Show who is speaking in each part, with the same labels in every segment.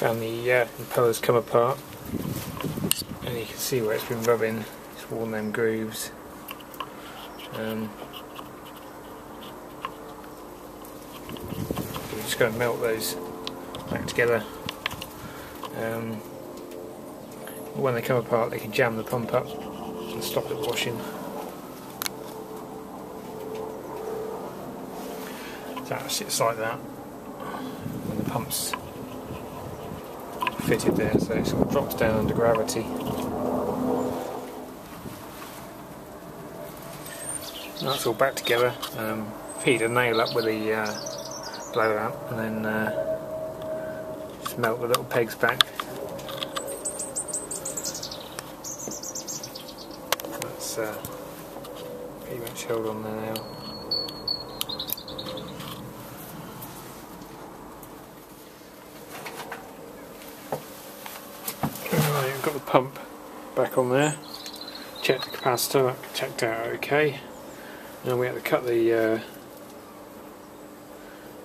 Speaker 1: Found the uh, impellers come apart, and you can see where it's been rubbing. It's worn them grooves. Um, we're just going to melt those back together. Um, when they come apart, they can jam the pump up and stop it washing. So that sits like that when the pump's fitted there, so it sort of drops down under gravity. That's all back together. Um, feed a nail up with the uh, blow out and then uh, just melt the little pegs back. That's uh, pretty much held on there now. The pump back on there. Checked the capacitor, checked out okay. Now we had to cut the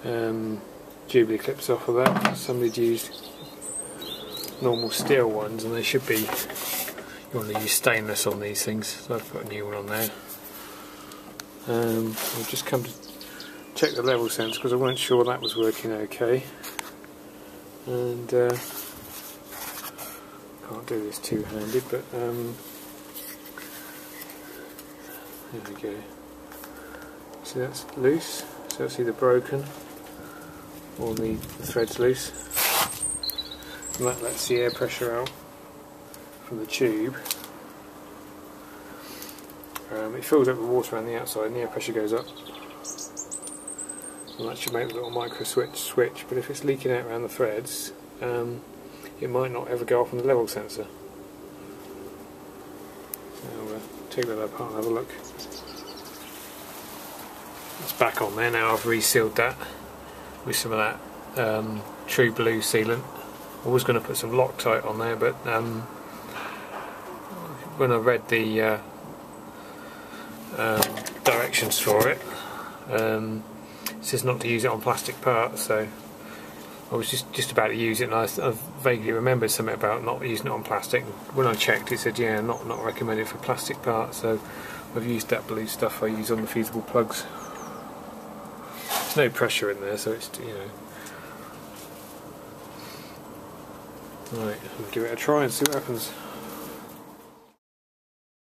Speaker 1: uh, um, Jubilee clips off of that. Somebody'd used normal steel ones and they should be, you want to use stainless on these things, so I've put a new one on there. Um, I've just come to check the level sense because I wasn't sure that was working okay. And uh, can't do this two-handed, but um, there we go. See that's loose, so that's either broken or the, the thread's loose. And that lets the air pressure out from the tube. Um, it fills up with water around the outside and the air pressure goes up. And that should make the little micro switch switch, but if it's leaking out around the threads, um, it might not ever go off on the level sensor. So we'll take that apart and have a look. It's back on there now, I've resealed that with some of that um, True Blue sealant. I was going to put some Loctite on there, but um, when I read the uh, um, directions for it, um, it says not to use it on plastic parts, so I was just, just about to use it and I, I vaguely remembered something about not using it on plastic. When I checked it said yeah, not, not recommended for plastic parts, so I've used that blue stuff I use on the fusible plugs. There's no pressure in there, so it's, you know. Right, give it a try and see what happens.